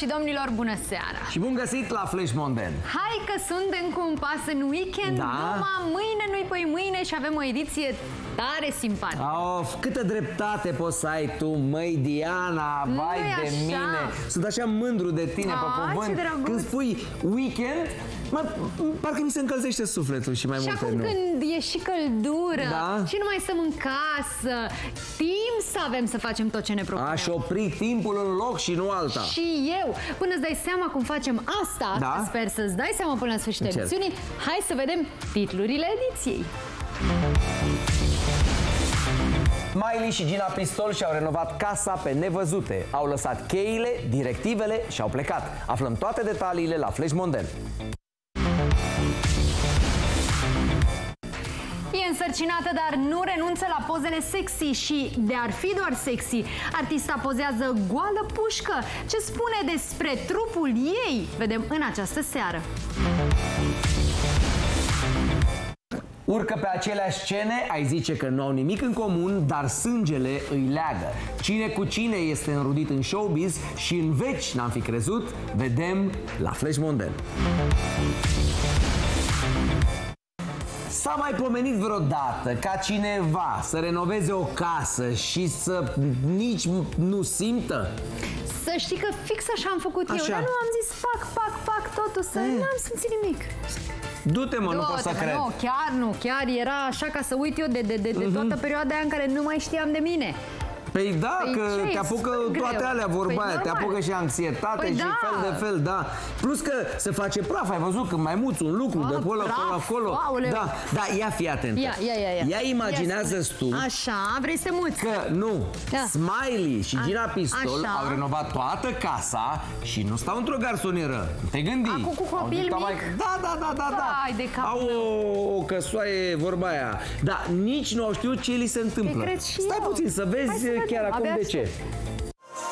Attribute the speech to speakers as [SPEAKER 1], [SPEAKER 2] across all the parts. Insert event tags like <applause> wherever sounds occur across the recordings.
[SPEAKER 1] și domnilor, bună seara!
[SPEAKER 2] Și bun găsit la Flash Monden!
[SPEAKER 1] Hai că suntem cu un pas în weekend,
[SPEAKER 2] Da.
[SPEAKER 1] numai mâine, nu-i păi mâine și avem o ediție tare simpatică.
[SPEAKER 2] Of, câtă dreptate poți să ai tu, măi Diana, vai
[SPEAKER 1] Nu-i
[SPEAKER 2] de
[SPEAKER 1] așa.
[SPEAKER 2] mine Sunt așa mândru de tine pe
[SPEAKER 1] Ai, ce
[SPEAKER 2] cuvânt
[SPEAKER 1] drăguț.
[SPEAKER 2] Când spui weekend, mă, parcă mi se încălzește sufletul și mai
[SPEAKER 1] Și
[SPEAKER 2] multe
[SPEAKER 1] acum
[SPEAKER 2] nu
[SPEAKER 1] când e și căldură
[SPEAKER 2] Da.
[SPEAKER 1] și nu mai stăm în casă, timp să avem să facem tot ce ne propunem.
[SPEAKER 2] Aș opri timpul în loc și nu alta
[SPEAKER 1] Și eu, până îți dai seama cum facem asta,
[SPEAKER 2] Da.
[SPEAKER 1] sper să-ți dai seama până la sfârșitul
[SPEAKER 2] Încerc.
[SPEAKER 1] edițiunii, hai să vedem titlurile ediției.
[SPEAKER 2] Miley și Gina Pistol și-au renovat casa pe nevăzute Au lăsat cheile, directivele și au plecat Aflăm toate detaliile la Flash Monden
[SPEAKER 1] însărcinată, dar nu renunță la pozele sexy și, de ar fi doar sexy, artista pozează goală pușcă. Ce spune despre trupul ei? Vedem în această seară.
[SPEAKER 2] Urcă pe aceleași scene, ai zice că nu au nimic în comun, dar sângele îi leagă. Cine cu cine este înrudit în showbiz și în veci n-am fi crezut, vedem la Flash Monden. S-a mai pomenit vreodată ca cineva să renoveze o casă și să nici nu simtă?
[SPEAKER 1] Să știi că fix așa am făcut eu,
[SPEAKER 2] Așa.
[SPEAKER 1] dar nu am zis pac, pac, pac, totul, să n-am simțit nimic.
[SPEAKER 2] Du-te mă, nu pot
[SPEAKER 1] Du-te,
[SPEAKER 2] să
[SPEAKER 1] că
[SPEAKER 2] cred.
[SPEAKER 1] Nu, chiar nu, chiar era așa ca să uit eu de, de, de, de toată perioada aia în care nu mai știam de mine.
[SPEAKER 2] Păi da,
[SPEAKER 1] Păi
[SPEAKER 2] că
[SPEAKER 1] ce,
[SPEAKER 2] te
[SPEAKER 1] e
[SPEAKER 2] apucă
[SPEAKER 1] super
[SPEAKER 2] toate
[SPEAKER 1] greu.
[SPEAKER 2] alea vorba
[SPEAKER 1] Păi
[SPEAKER 2] aia, te
[SPEAKER 1] normal.
[SPEAKER 2] apucă și anxietate
[SPEAKER 1] Păi
[SPEAKER 2] și
[SPEAKER 1] da.
[SPEAKER 2] fel de fel, da. Plus că se face praf, ai văzut, când mai muți un lucru de
[SPEAKER 1] Ah,
[SPEAKER 2] acolo,
[SPEAKER 1] praf?
[SPEAKER 2] acolo, acolo.
[SPEAKER 1] Aoleu.
[SPEAKER 2] Da, da, ia fi atentă.
[SPEAKER 1] Ia, ia, ia, ia.
[SPEAKER 2] Ia imaginează
[SPEAKER 1] Ia
[SPEAKER 2] tu
[SPEAKER 1] Așa, vrei să te muți?
[SPEAKER 2] că nu,
[SPEAKER 1] Da.
[SPEAKER 2] Smiley și
[SPEAKER 1] A-
[SPEAKER 2] Gina Pistol
[SPEAKER 1] așa.
[SPEAKER 2] au renovat toată casa și nu stau într-o garsonieră. Te gândi.
[SPEAKER 1] Acum cu
[SPEAKER 2] Au
[SPEAKER 1] copil
[SPEAKER 2] dus
[SPEAKER 1] mic?
[SPEAKER 2] mai- Da, da, da, da, da.
[SPEAKER 1] Vai de capul
[SPEAKER 2] Au o, o căsoaie, vorba aia. Da, nici nu au știut ce li se întâmplă.
[SPEAKER 1] cred și
[SPEAKER 2] Stai
[SPEAKER 1] eu.
[SPEAKER 2] puțin să
[SPEAKER 1] Hai
[SPEAKER 2] vezi
[SPEAKER 1] să vedem,
[SPEAKER 2] chiar acum
[SPEAKER 1] abia
[SPEAKER 2] de ce.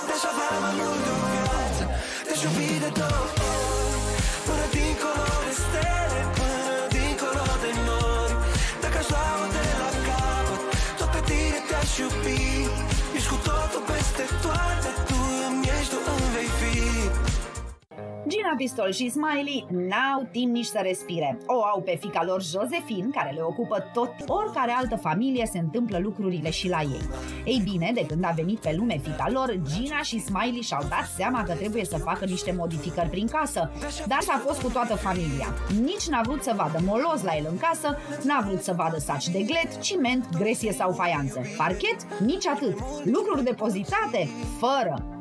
[SPEAKER 3] Deci aveam mai mult de o viață Deci iubi de două ori Până dincolo de stele Până dincolo de nori. Dacă aș lua de la capăt Tot pe tine te-aș iubi. Ești cu totul peste toate. Tu îmi ești, tu îmi vei fi
[SPEAKER 4] Gina Pistol și Smiley n-au timp nici să respire. O au pe fica lor Josephine, care le ocupă tot oricare altă familie se întâmplă lucrurile și la ei. Ei bine, de când a venit pe lume fica lor, Gina și Smiley și-au dat seama că trebuie să facă niște modificări prin casă. Dar s-a fost cu toată familia. Nici n-a vrut să vadă moloz la el în casă, n-a vrut să vadă saci de glet, ciment, gresie sau faianță. Parchet? Nici atât. Lucruri depozitate? Fără.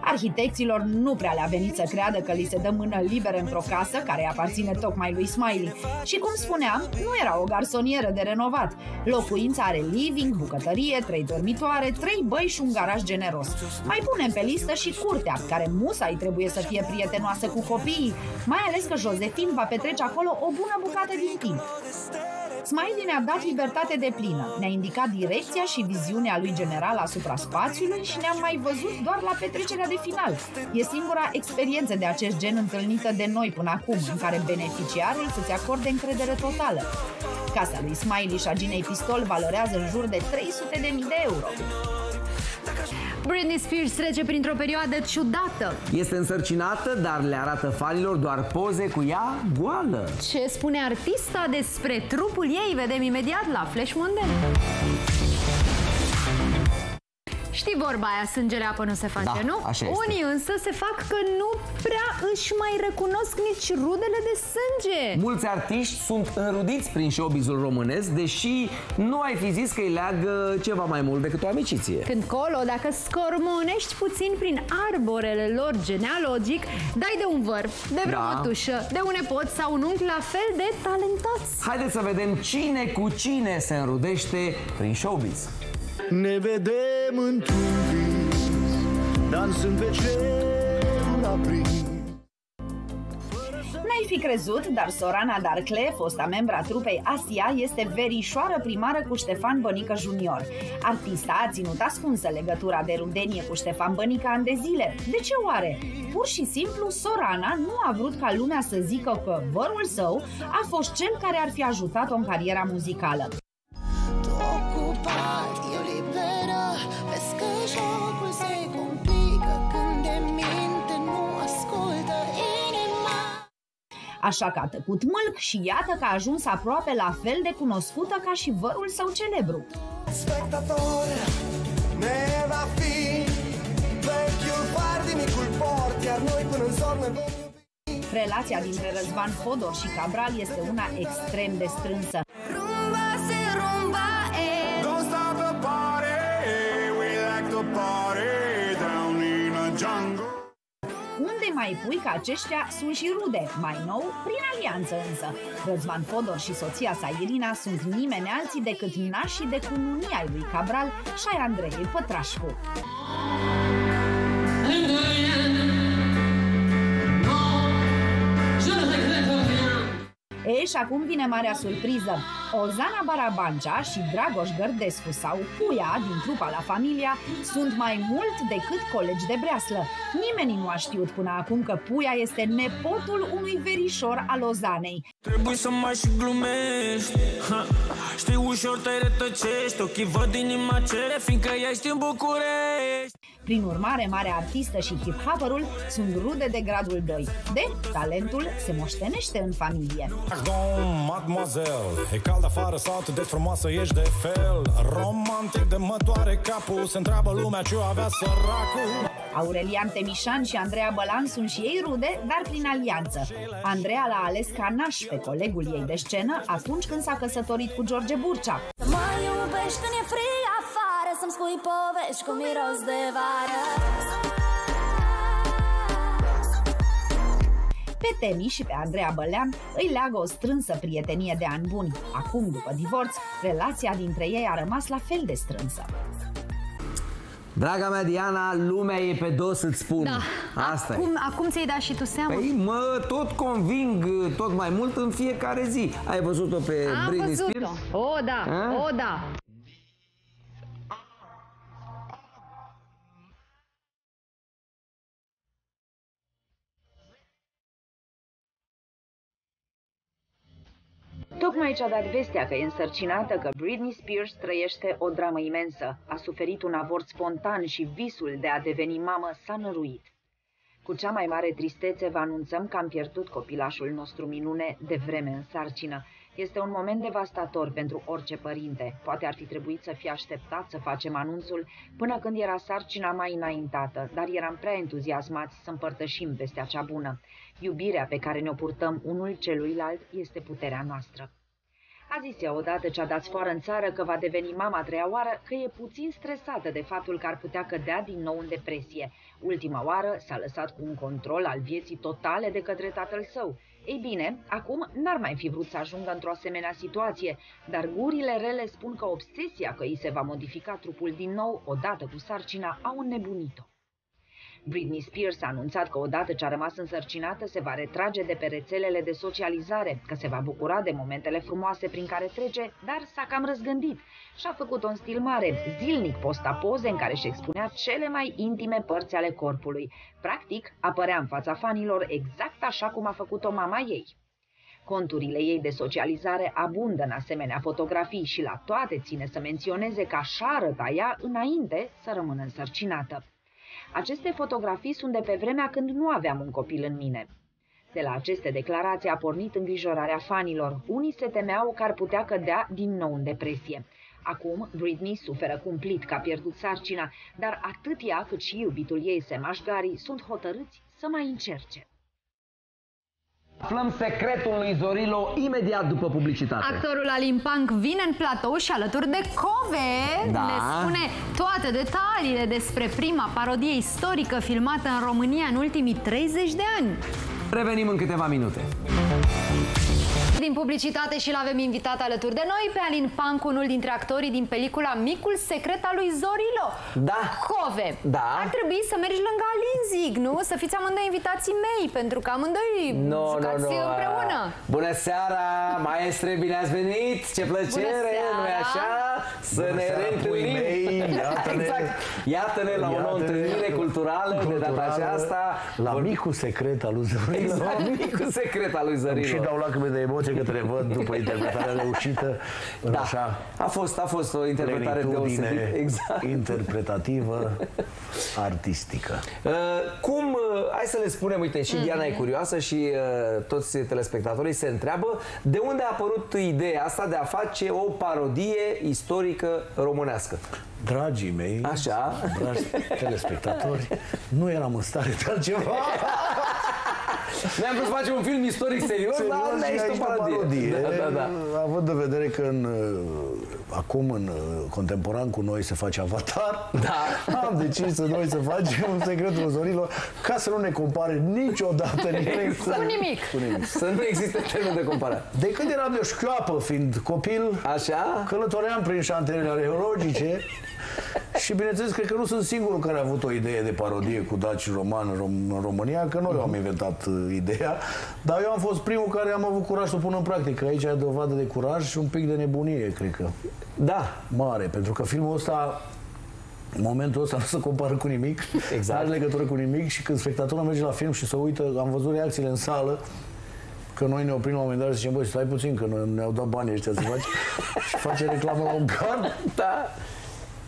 [SPEAKER 4] Arhitecților nu prea le-a venit să creadă că li se dă mână liberă într-o casă care îi aparține tocmai lui Smiley. Și cum spuneam, nu era o garsonieră de renovat. Locuința are living, bucătărie, trei dormitoare, trei băi și un garaj generos. Mai punem pe listă și curtea, care musai trebuie să fie prietenoasă cu copiii, mai ales că Josephine va petrece acolo o bună bucată din timp. Smiley ne-a dat libertate de plină, ne-a indicat direcția și viziunea lui general asupra spațiului și ne-am mai văzut doar la petrecerea de final. E singura experiență de acest gen întâlnită de noi până acum, în care beneficiarul să-ți acorde încredere totală. Casa lui Smiley și a Ginei Pistol valorează în jur de 300.000 de euro.
[SPEAKER 1] Britney Spears trece printr-o perioadă ciudată.
[SPEAKER 2] Este însărcinată, dar le arată fanilor doar poze cu ea goală.
[SPEAKER 1] Ce spune artista despre trupul ei? Vedem imediat la Flash Monden. Știi vorba aia, sângele apă nu se face,
[SPEAKER 2] Da,
[SPEAKER 1] nu?
[SPEAKER 2] așa este.
[SPEAKER 1] Unii însă se fac că nu prea își mai recunosc nici rudele de sânge.
[SPEAKER 2] Mulți artiști sunt înrudiți prin showbizul românesc, deși nu ai fi zis că îi leagă ceva mai mult decât o amiciție.
[SPEAKER 1] Când colo, dacă scormonești puțin prin arborele lor genealogic, dai de un văr, de vreo
[SPEAKER 2] Da.
[SPEAKER 1] mătușă, de un nepot sau un unchi la fel de talentați.
[SPEAKER 2] Haideți să vedem cine cu cine se înrudește prin showbiz.
[SPEAKER 5] Ne vedem într-un vis Dansând pe cerul aprins
[SPEAKER 4] N-ai fi crezut, dar Sorana Darcle, fosta membra trupei Asia, este verișoară primară cu Ștefan Bănică Junior. Artista a ținut ascunsă legătura de rudenie cu Ștefan Bănică ani de zile. De ce oare? Pur și simplu, Sorana nu a vrut ca lumea să zică că vărul său a fost cel care ar fi ajutat-o în cariera muzicală. Așa că a tăcut mâlc și iată că a ajuns aproape la fel de cunoscută ca și vărul său celebru.
[SPEAKER 3] Spectator ne va fi Vechiul par din micul port Iar noi până în zor ne vom iubi
[SPEAKER 4] Relația dintre Răzvan Fodor și Cabral este una extrem de strânsă. Mai pui că aceștia sunt și rude, mai nou, prin alianță însă. Răzvan Fodor și soția sa Irina sunt nimeni alții decât nașii de cununii ai lui Cabral și ai Andrei Pătrașcu. E, și acum vine marea surpriză. Ozana Barabancea și Dragoș Gărdescu sau Puia din trupa La Familia sunt mai mult decât colegi de breaslă. Nimeni nu a știut până acum că Puia este nepotul unui verișor al Ozanei.
[SPEAKER 6] Trebuie să mai și glumești ha. Știi, ușor te rătăcești Ochii văd inima cere Fiindcă ești în București
[SPEAKER 4] Prin urmare, marea artistă și hip-hopperul sunt rude de gradul 2. De, talentul se moștenește în familie.
[SPEAKER 7] Pardon, mademoiselle E cald afară sau atât de frumoasă ești de fel Romantic de mă doare capul Se întreabă lumea ce o avea săracul
[SPEAKER 4] Aurelian Temișan și Andreea Bălan sunt și ei rude, dar prin alianță. Andreea l-a ales ca naș pe colegul ei de scenă atunci când s-a căsătorit cu George Burcea.
[SPEAKER 8] Mă iubești când e frig afară Să-mi spui povești cu miros de vară
[SPEAKER 4] Pe Temi și pe Andreea Bălean îi leagă o strânsă prietenie de ani buni. Acum, după divorț, relația dintre ei a rămas la fel de strânsă.
[SPEAKER 2] Draga mea, Diana, lumea e pe dos, îți spun.
[SPEAKER 1] Da.
[SPEAKER 2] Asta
[SPEAKER 1] acum,
[SPEAKER 2] e.
[SPEAKER 1] acum ți-ai dat și tu seama?
[SPEAKER 2] Păi mă tot conving uh, tot mai mult în fiecare zi. Ai văzut-o pe
[SPEAKER 1] Am
[SPEAKER 2] Britney
[SPEAKER 1] văzut-o.
[SPEAKER 2] Spears?
[SPEAKER 1] O, da,
[SPEAKER 2] A?
[SPEAKER 1] o, da.
[SPEAKER 4] Tocmai ce-a dat vestea că e însărcinată că Britney Spears trăiește o dramă imensă. A suferit un avort spontan și visul de a deveni mamă s-a năruit. Cu cea mai mare tristețe vă anunțăm că am pierdut copilașul nostru minune de vreme în sarcină. Este un moment devastator pentru orice părinte. Poate ar fi trebuit să fie așteptat să facem anunțul până când era sarcina mai înaintată, dar eram prea entuziasmați să împărtășim vestea cea bună. Iubirea pe care ne-o purtăm unul celuilalt este puterea noastră. A zis ea odată ce a dat sfoară în țară că va deveni mama a treia oară că e puțin stresată de faptul că ar putea cădea din nou în depresie. Ultima oară s-a lăsat cu un control al vieții totale de către tatăl său. Ei bine, acum n-ar mai fi vrut să ajungă într-o asemenea situație, dar gurile rele spun că obsesia că îi se va modifica trupul din nou odată cu sarcina au înnebunit-o. Britney Spears a anunțat că odată ce a rămas însărcinată se va retrage de pe rețelele de socializare, că se va bucura de momentele frumoase prin care trece, dar s-a cam răzgândit și a făcut un stil mare. Zilnic posta poze în care își expunea cele mai intime părți ale corpului. Practic, apărea în fața fanilor exact așa cum a făcut-o mama ei. Conturile ei de socializare abundă în asemenea fotografii și la toate ține să menționeze că așa arăta ea înainte să rămână însărcinată. Aceste fotografii sunt de pe vremea când nu aveam un copil în mine. De la aceste declarații a pornit îngrijorarea fanilor. Unii se temeau că ar putea cădea din nou în depresie. Acum, Britney suferă cumplit că a pierdut sarcina, dar atât ea cât și iubitul ei, Semaș Gari, sunt hotărâți să mai încerce.
[SPEAKER 2] Aflăm secretul lui Zorilo imediat după publicitate.
[SPEAKER 1] Actorul Alin Pank vine în platou și alături de Cove
[SPEAKER 2] Da.
[SPEAKER 1] ne spune toate detaliile despre prima parodie istorică filmată în România în ultimii 30 de ani.
[SPEAKER 2] Revenim în câteva minute.
[SPEAKER 1] Din publicitate și l-avem invitat alături de noi pe Alin Panc, unul dintre actorii din pelicula Micul secret al lui Zorilo.
[SPEAKER 2] Da.
[SPEAKER 1] Cove,
[SPEAKER 2] Da.
[SPEAKER 1] ar trebui să mergi lângă Alin, zic, nu? Să fiți amândoi invitații mei, pentru că amândoi
[SPEAKER 2] No, no,
[SPEAKER 1] jucați
[SPEAKER 2] no.
[SPEAKER 1] împreună.
[SPEAKER 2] Bună seara, maestre, bine ați venit! Ce plăcere,
[SPEAKER 1] seara.
[SPEAKER 2] nu așa? Să
[SPEAKER 5] Bună
[SPEAKER 2] ne
[SPEAKER 5] seara,
[SPEAKER 2] reîntâlnim!
[SPEAKER 5] Puii mei, iată-ne.
[SPEAKER 2] exact. Iată-ne la o nouă
[SPEAKER 5] Iată-ne.
[SPEAKER 2] întâlnire culturală, de data
[SPEAKER 5] Culturală,
[SPEAKER 2] aceasta.
[SPEAKER 5] La
[SPEAKER 2] Vorbim-
[SPEAKER 5] micul secret al lui Zorilo.
[SPEAKER 2] Exact, micul secret al lui Zărilo.
[SPEAKER 9] Și dau lacrime de emoție că te le văd după interpretarea reușită. în
[SPEAKER 2] Da,
[SPEAKER 9] Așa,
[SPEAKER 2] a fost, a fost o interpretare
[SPEAKER 9] plenitudine
[SPEAKER 2] deosebită. Exact.
[SPEAKER 9] interpretativă, artistică.
[SPEAKER 2] Uh, cum, uh, hai să le spunem, uite, și Diana e curioasă și uh, toți telespectatorii se întreabă de unde a apărut ideea asta de a face o parodie istorică românească.
[SPEAKER 9] Dragii mei,
[SPEAKER 2] Așa.
[SPEAKER 9] dragi telespectatori, nu eram în stare de altceva.
[SPEAKER 2] Noi am vrut să facem un film istoric serios, dar
[SPEAKER 9] Serios,
[SPEAKER 2] ne
[SPEAKER 9] și
[SPEAKER 2] aici
[SPEAKER 9] aici
[SPEAKER 2] o parodie. Da, da, da.
[SPEAKER 9] Având în vedere că în, uh, acum în uh, contemporan cu noi se face Avatar,
[SPEAKER 2] Da. <laughs>
[SPEAKER 9] am decis să noi să facem un secretul Zorilor ca să nu ne compare niciodată <laughs> nimeni
[SPEAKER 2] Exact.
[SPEAKER 1] Cu nimic.
[SPEAKER 9] Cu nimic.
[SPEAKER 2] Să nu existe termen de comparare.
[SPEAKER 9] De când eram eu șchioapă, fiind copil,
[SPEAKER 2] Așa?
[SPEAKER 9] călătoream prin șantierele arheologice și bineînțeles, cred că nu sunt singurul care a avut o idee de parodie cu daci roman în, Rom- în România, că noi am inventat uh, ideea, dar eu am fost primul care am avut curaj să o pun în practică. Aici e dovadă de curaj și un pic de nebunie, cred că.
[SPEAKER 2] Da.
[SPEAKER 9] Mare, pentru că filmul ăsta în momentul ăsta <laughs> nu se compară cu nimic,
[SPEAKER 2] Exact.
[SPEAKER 9] nu are legătură cu nimic și când spectatorul merge la film și se uită, am văzut reacțiile în sală, că noi ne oprim la un moment dat și zicem, băi, stai puțin, că ne- ne-au dat banii ăștia să faci <laughs> și face reclamă la un gard
[SPEAKER 2] Da.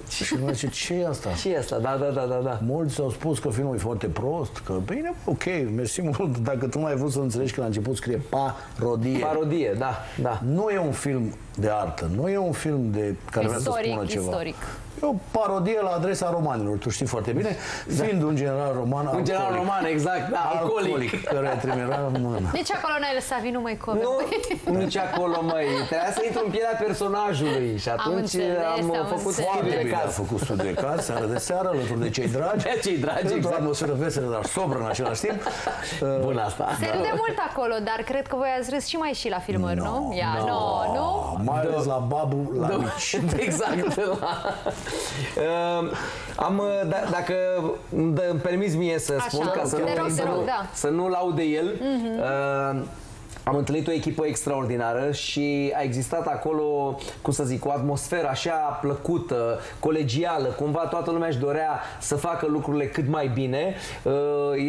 [SPEAKER 9] Și noi zice, ce e asta?
[SPEAKER 2] Ce e asta? Da, da, da, da, da.
[SPEAKER 9] Mulți au spus că filmul e foarte prost, că bine, ok, mersi mult, <laughs> dacă tu nu ai vrut să înțelegi că la început scrie parodie.
[SPEAKER 2] Parodie, da, da.
[SPEAKER 9] Nu e un film de artă, nu e un film de care vrea să
[SPEAKER 1] Istoric,
[SPEAKER 9] spună ceva.
[SPEAKER 1] istoric.
[SPEAKER 9] E o parodie la adresa romanilor, tu știi foarte bine, fiind un general roman
[SPEAKER 2] Un general
[SPEAKER 9] alcoolic.
[SPEAKER 2] roman, exact, da, alcoolic.
[SPEAKER 9] alcoolic, care trimitea mână.
[SPEAKER 1] Nici acolo n-ai lăsat vinul mai comic.
[SPEAKER 2] Nu, nici acolo, măi. Trebuia să intru în pielea personajului și atunci
[SPEAKER 1] înțeles,
[SPEAKER 2] am,
[SPEAKER 1] am
[SPEAKER 2] făcut
[SPEAKER 1] înțeles.
[SPEAKER 2] studiu
[SPEAKER 9] Foarte
[SPEAKER 2] de
[SPEAKER 9] bine a
[SPEAKER 2] caz.
[SPEAKER 9] făcut studiu de caz, seară de seară, alături de cei dragi.
[SPEAKER 2] De cei dragi,
[SPEAKER 9] Într-o
[SPEAKER 2] exact.
[SPEAKER 9] atmosferă veselă, dar sobră în același timp. <laughs>
[SPEAKER 2] Bun asta.
[SPEAKER 1] Se râde mult acolo, dar cred că voi ați râs și mai și la filmări, nu? Ia, nu, nu?
[SPEAKER 9] Mai ales la Babu, la
[SPEAKER 2] Da,
[SPEAKER 9] mici. <laughs>
[SPEAKER 2] exact. Uh, am, uh, da, dacă îmi dă- îmi permiți mie să
[SPEAKER 1] Așa,
[SPEAKER 2] spun ca să,
[SPEAKER 1] te
[SPEAKER 2] nu,
[SPEAKER 1] rog, te
[SPEAKER 2] să,
[SPEAKER 1] rog,
[SPEAKER 2] nu,
[SPEAKER 1] da.
[SPEAKER 2] să nu laude el, uh, am întâlnit o echipă extraordinară și a existat acolo, cum să zic, o atmosferă așa plăcută, colegială, cumva toată lumea își dorea să facă lucrurile cât mai bine. Uh,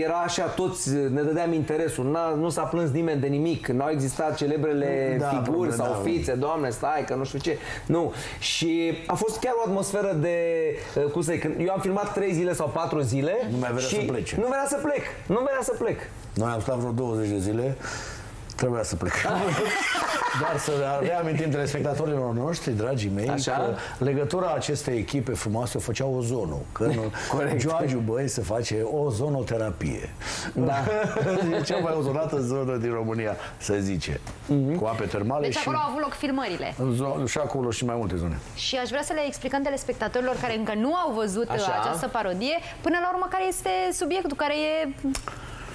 [SPEAKER 2] Era așa, toți ne dădeam interesul, N-a, nu s-a plâns nimeni de nimic, n-au existat celebrele
[SPEAKER 9] Da,
[SPEAKER 2] figuri
[SPEAKER 9] probleme,
[SPEAKER 2] sau
[SPEAKER 9] da.
[SPEAKER 2] fițe, doamne, stai, că nu știu ce. Nu. Și a fost chiar o atmosferă de, uh, cum să zic, eu am filmat 3 zile sau 4 zile.
[SPEAKER 9] Nu mai vrea
[SPEAKER 2] și
[SPEAKER 9] să plece.
[SPEAKER 2] Nu vrea să plec. Nu vrea să plec.
[SPEAKER 9] Noi am stat vreo 20 de zile, trebuia să plecăm. <laughs> Dar să reamintim telespectatorilor noștri, dragii mei,
[SPEAKER 2] Așa.
[SPEAKER 9] că legătura acestei echipe frumoase o făcea ozonul. Că în <laughs>
[SPEAKER 2] Corect.
[SPEAKER 9] Joagiu, băi, se face ozonoterapie. Da. <laughs> e cea mai ozonată zonă din România, se zice. Cu ape termale
[SPEAKER 1] Deci
[SPEAKER 9] și...
[SPEAKER 1] acolo au avut loc filmările.
[SPEAKER 9] în zo- și acolo și mai multe zone.
[SPEAKER 1] Și aș vrea să le explicăm telespectatorilor care încă nu au văzut
[SPEAKER 2] Așa.
[SPEAKER 1] Așa. această parodie, până la urmă care este subiectul, care e...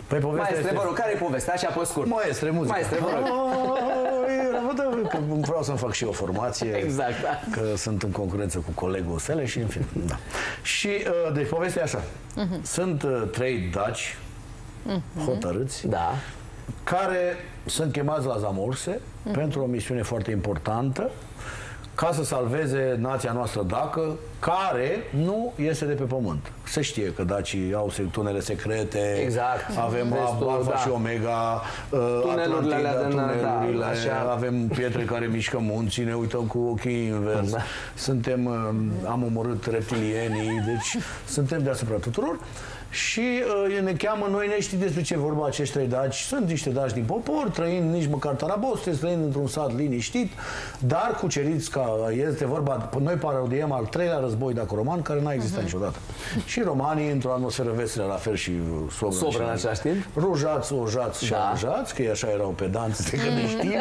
[SPEAKER 9] Păi povestea
[SPEAKER 2] Maestre,
[SPEAKER 9] este...
[SPEAKER 2] vă rog, care e povestea? Și apoi scurt.
[SPEAKER 9] Maestre, muzică.
[SPEAKER 2] Maestre, vă rog.
[SPEAKER 9] Oi, văd că vreau să-mi fac și eu formație.
[SPEAKER 2] Exact, da.
[SPEAKER 9] Că sunt în concurență cu colegul Sele și în fine. Da. Și, uh, deci, povestea e așa. Sunt uh, trei daci hotărâți
[SPEAKER 2] Da.
[SPEAKER 9] care sunt chemați la Zamorse pentru o misiune foarte importantă ca să salveze nația noastră dacă, care nu este de pe pământ. Se știe că dacii au se- tunele secrete,
[SPEAKER 2] Exact.
[SPEAKER 9] avem
[SPEAKER 2] Vestul,
[SPEAKER 9] Alfa
[SPEAKER 2] da.
[SPEAKER 9] și Omega, uh,
[SPEAKER 2] Tunelurile alea
[SPEAKER 9] Atlantida,
[SPEAKER 2] din- da,
[SPEAKER 9] tunelurile,
[SPEAKER 2] așa.
[SPEAKER 9] avem pietre care mișcă munții, ne uităm cu ochii invers,
[SPEAKER 2] Da.
[SPEAKER 9] suntem, uh, am omorât reptilienii, deci suntem deasupra tuturor. Și uh, ne cheamă, noi ne știi despre ce e vorba acești trei daci. Sunt niște daci din popor, trăind nici măcar taraboste, trăind într-un sat liniștit, dar cuceriți ca este vorba, noi parodiem al treilea război daco-roman, care n-a existat niciodată. Și romanii, într-o atmosferă veselă, la fel și uh, sobră.
[SPEAKER 2] Sobră în
[SPEAKER 9] și-
[SPEAKER 2] același timp.
[SPEAKER 9] Rujați, ojați și
[SPEAKER 2] Da.
[SPEAKER 9] arujați, că ei așa erau pedanți de când ne știm,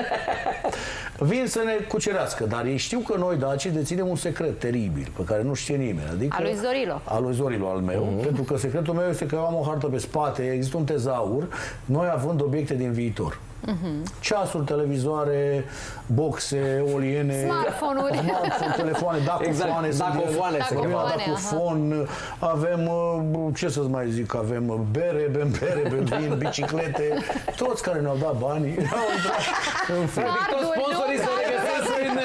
[SPEAKER 9] vin să ne cucerească, dar ei știu că noi, dacii, deținem un secret teribil, pe care nu știe nimeni. Adică,
[SPEAKER 1] Al lui Zorilo.
[SPEAKER 9] Al lui Zorilo, al meu, pentru că secretul meu este că eu am o hartă pe spate, există un tezaur, noi având obiecte din viitor. Ceasuri, televizoare, boxe, oliene,
[SPEAKER 1] Smartphone-uri.
[SPEAKER 9] smartphone, telefoane, dacofoane,
[SPEAKER 2] Exact,
[SPEAKER 9] sunt ele.
[SPEAKER 2] dacofoane se
[SPEAKER 9] Vorbim la
[SPEAKER 1] cheamă.
[SPEAKER 9] dacofon, avem, uh, ce să-ți mai zic, avem uh, bere, bem bere, bem <laughs> vin, biciclete, toți care ne-au dat banii au intrat în fel.
[SPEAKER 2] Toți
[SPEAKER 1] Carduri,
[SPEAKER 2] sponsorii
[SPEAKER 1] nu,
[SPEAKER 2] se
[SPEAKER 1] carduri.
[SPEAKER 2] regăsesc în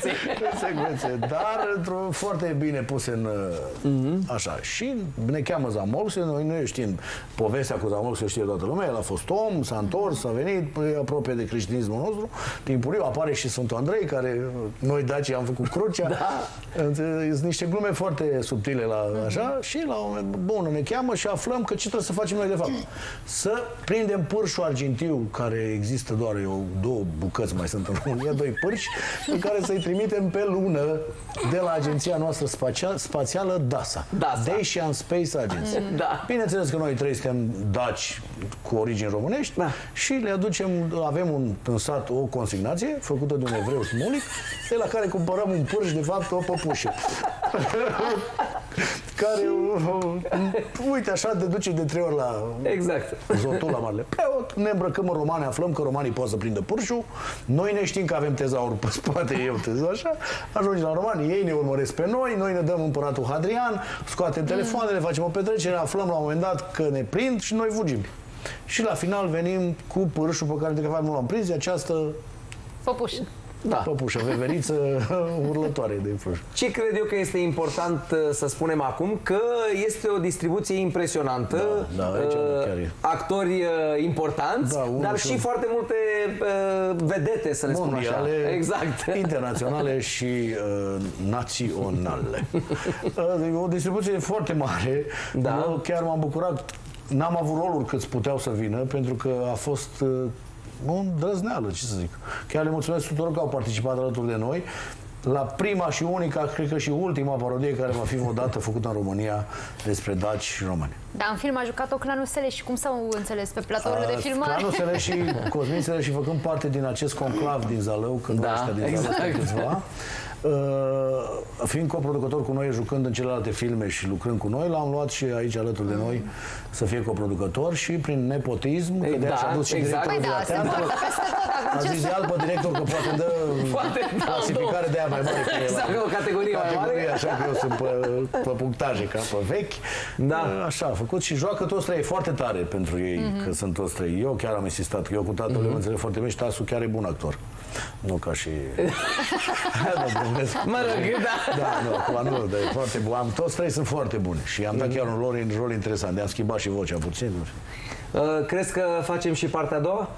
[SPEAKER 2] secvențe.
[SPEAKER 9] în <laughs> secvențe, dar într-o foarte bine puse în
[SPEAKER 2] Mhm.
[SPEAKER 9] așa. Și ne cheamă Zamolxe, noi nu știm povestea cu Zamolxe, știe toată lumea, el a fost om, s-a întors, a venit, e aproape de creștinismul nostru, timpuriu apare și Sfântul Andrei, care noi dacii am făcut crucea. <laughs> Da. Sunt niște glume foarte subtile la așa și la un moment bun ne cheamă și aflăm că ce trebuie să facem noi de fapt. Să prindem pârșul argintiu, care există doar eu, două bucăți mai sunt în România, <laughs> doi pârși, în care să-i trimitem pe lună de la agenția noastră spațial, spațială DASA.
[SPEAKER 2] DASA.
[SPEAKER 9] Dacian Space Agency.
[SPEAKER 2] Da.
[SPEAKER 9] Bineînțeles că noi trei suntem daci cu origini românești
[SPEAKER 2] Da.
[SPEAKER 9] și le aducem, avem un, în sat o consignație făcută de un evreu smulic, de la care cumpărăm un pârș, de fapt, o păpușă. <laughs> care, uh, uite, așa te duce de trei ori la
[SPEAKER 2] Exact.
[SPEAKER 9] zotul la marele preot, ne îmbrăcăm în romani, aflăm că romanii pot să prindă pârșul, noi ne știm că avem tezaur <laughs> pe spate, eu tezaur așa, ajungem la romani, ei ne urmăresc pe noi, noi ne dăm împăratul Hadrian, scoatem telefoanele, facem o petrecere, aflăm la un moment dat că ne prind și noi fugim. Și la final venim cu pârșul pe care de fapt nu l-am prins, e această
[SPEAKER 1] Păpușă.
[SPEAKER 2] Da.
[SPEAKER 9] păpușă, veveriță <laughs> urlătoare de pârș.
[SPEAKER 2] Ce cred eu că este important uh, să spunem acum? Că este o distribuție impresionantă,
[SPEAKER 9] Da, da, aici
[SPEAKER 2] uh,
[SPEAKER 9] chiar e.
[SPEAKER 2] actori uh, importanți,
[SPEAKER 9] Da, unul
[SPEAKER 2] dar
[SPEAKER 9] și
[SPEAKER 2] și
[SPEAKER 9] unul.
[SPEAKER 2] foarte multe uh, vedete, să le spun așa.
[SPEAKER 9] mondiale,
[SPEAKER 2] Exact. <laughs>
[SPEAKER 9] internaționale și uh, naționale. <laughs> Uh, e o distribuție foarte mare.
[SPEAKER 2] Da.
[SPEAKER 9] Eu chiar m-am bucurat. N-am avut roluri cât puteau să vină, pentru că a fost uh, o îndrăzneală, ce să zic. Chiar le mulțumesc tuturor că au participat alături de noi la prima și unica, cred că și ultima parodie care va fi vreodată făcută în România despre daci și români.
[SPEAKER 1] Dar în film a jucat-o Clanusele și cum s-au înțeles pe platourile de filmare?
[SPEAKER 9] Clanusele și <laughs> Cosmințele și făcând parte din acest conclav din Zalău, când
[SPEAKER 2] Da,
[SPEAKER 9] ăștia din Zalău
[SPEAKER 2] exact.
[SPEAKER 9] sunt câțiva, <laughs> uh, fiind coproducător cu noi, jucând în celelalte filme și lucrând cu noi, l-am luat și aici alături de noi să fie coproducător și prin nepotism, că de
[SPEAKER 2] Da,
[SPEAKER 9] a dus și
[SPEAKER 2] exact.
[SPEAKER 9] directorul
[SPEAKER 1] Păi
[SPEAKER 9] de
[SPEAKER 1] da,
[SPEAKER 9] la
[SPEAKER 1] se
[SPEAKER 9] teatru.
[SPEAKER 1] poate peste tot. Acum
[SPEAKER 9] A
[SPEAKER 1] ce
[SPEAKER 9] zis
[SPEAKER 1] să...
[SPEAKER 9] de alt pe director că poate îmi dă
[SPEAKER 2] Poate dau
[SPEAKER 9] clasificare de aia mai mare. că e la-
[SPEAKER 2] Exact, o categorie mai mare.
[SPEAKER 9] Categorie, așa că eu sunt pe, pe punctaje, ca pe vechi.
[SPEAKER 2] Da.
[SPEAKER 9] Așa, a făcut și joacă toți trei. E foarte tare pentru ei că sunt toți trei. Eu chiar am insistat, că eu cu tatăl mm-hmm. înțeleg foarte bine și Tasu chiar e bun actor. Nu ca și... da, glumesc.
[SPEAKER 2] Mă rog, da.
[SPEAKER 9] Da, nu, acum nu, dar e foarte bun. Am, toți trei sunt foarte buni și am dat chiar un rol, un rol interesant. De-am schimbat și vocea puțin.
[SPEAKER 2] Uh, crezi că facem și partea a doua?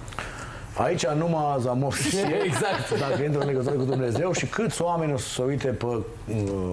[SPEAKER 9] Aici numai Zamor știe <laughs>
[SPEAKER 2] Exact.
[SPEAKER 9] dacă intră în legătură cu Dumnezeu și câți oameni o să se uite pe uh,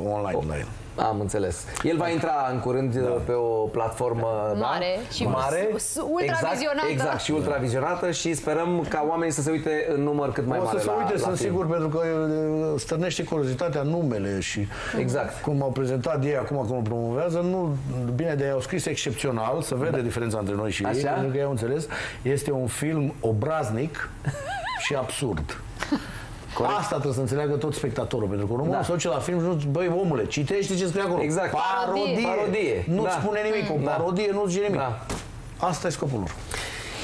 [SPEAKER 9] online la el.
[SPEAKER 2] Am înțeles. El va intra în curând da. pe o platformă
[SPEAKER 1] Mare
[SPEAKER 2] da?
[SPEAKER 1] și
[SPEAKER 2] mare,
[SPEAKER 1] s- ultravizionată.
[SPEAKER 2] Exact, exact, și ultravizionată și sperăm ca oamenii să se uite în număr cât mai
[SPEAKER 9] o
[SPEAKER 2] mare
[SPEAKER 9] să se
[SPEAKER 2] la,
[SPEAKER 9] uite,
[SPEAKER 2] la
[SPEAKER 9] sunt
[SPEAKER 2] film.
[SPEAKER 9] sigur, pentru că uh, stârnește curiozitatea numele și
[SPEAKER 2] Exact.
[SPEAKER 9] cum au prezentat ei acum, cum o promovează, nu, bine, de ei au scris excepțional, să vede diferența între noi și ei,
[SPEAKER 2] Așa?
[SPEAKER 9] pentru că ei au înțeles, este un film obraznic și absurd.
[SPEAKER 2] Corect.
[SPEAKER 9] Asta trebuie să înțeleagă tot spectatorul, pentru că românul
[SPEAKER 2] Da.
[SPEAKER 9] se duce la film și nu băi, omule, citește ce scrie acolo.
[SPEAKER 2] Exact.
[SPEAKER 9] Parodie.
[SPEAKER 2] Parodie.
[SPEAKER 9] Nu-ți
[SPEAKER 2] Da.
[SPEAKER 9] spune nimic, o
[SPEAKER 2] Da.
[SPEAKER 9] parodie nu-ți zice nimic.
[SPEAKER 2] Da.
[SPEAKER 9] Asta e scopul lor.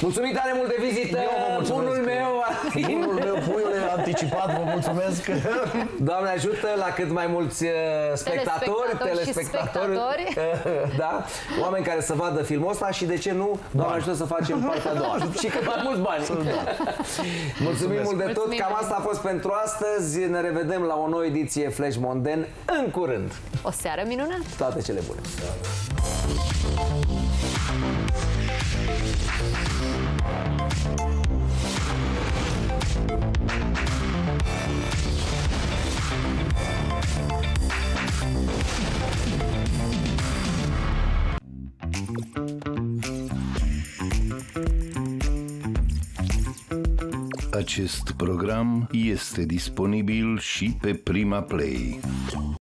[SPEAKER 2] Mulțumim tare mult de vizită,
[SPEAKER 9] Eu vă mulțumesc.
[SPEAKER 2] bunul meu, Martin.
[SPEAKER 9] Bunul meu, puiule, anticipat, vă mulțumesc. <laughs>
[SPEAKER 2] Doamne ajută la cât mai mulți uh, spectatori,
[SPEAKER 1] Telespectatori și <laughs>
[SPEAKER 2] da, oameni care să vadă filmul ăsta și de ce nu, Doamne ajută să facem partea a doua. <laughs> și cât mai mulți bani. Mulțumim mult de tot,
[SPEAKER 1] Mulțumim.
[SPEAKER 2] cam asta a fost pentru astăzi. Ne revedem la o nouă ediție Flash Monden în curând.
[SPEAKER 1] O seară minunată!
[SPEAKER 2] Toate cele bune.
[SPEAKER 10] Acest program este disponibil și pe Prima Play.